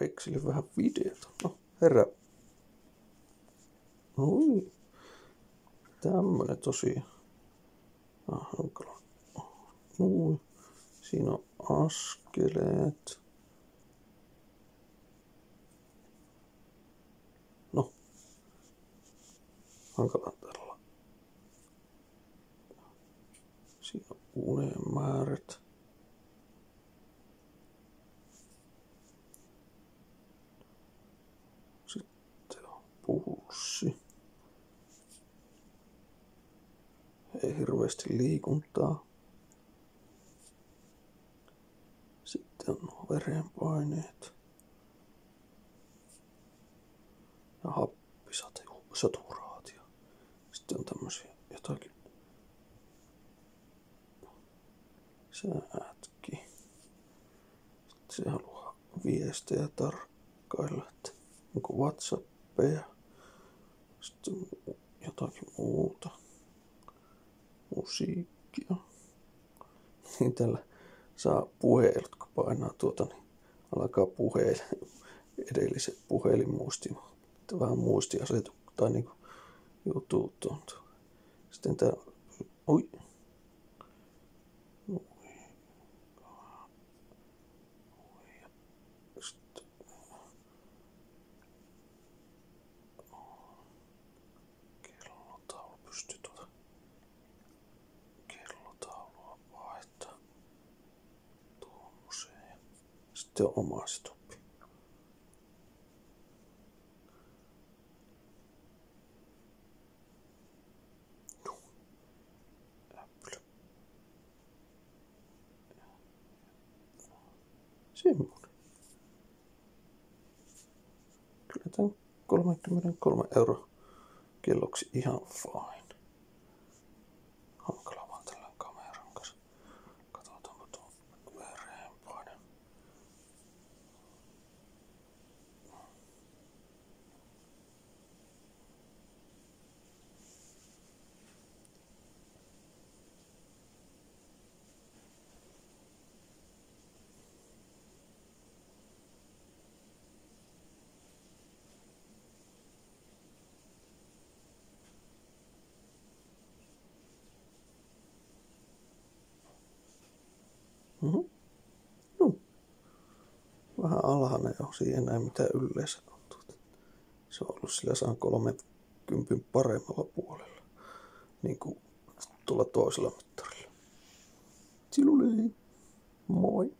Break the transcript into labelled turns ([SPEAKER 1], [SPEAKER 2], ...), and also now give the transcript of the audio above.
[SPEAKER 1] vekselin vähän videota. No, herra. Oi. Tämmönen tosi ah, hankala. Noin. Siinä on askeleet. No. Hankala tällä. Siinä on unen määrät. Sitten on pulssi. Ei hirveästi liikuntaa. Sitten on verenpaineet. Ja happisaturaatio. Sitten on tämmöisiä jotakin säätki. Sitten se haluaa viestejä tarkkailla, että niin Whatsappia. Sitten jotakin muuta. Musiikkia. Niin tällä saa puhelut, kun painaa tuota, niin alkaa puheille edelliset puhelinmuistimat. Vähän muistiasetu tai niin jutut on. Sitten tää, oi, Sitten on oma stoppi. Apple. Semmoinen. Kyllä tämän 33 euroa kelloksi ihan fine. Alhainen on siihen näin, mitä yleensä. Tuota. Se on ollut sillä 130 paremmalla puolella. Niin kuin tuolla toisella mittarilla. Silulei. Moi.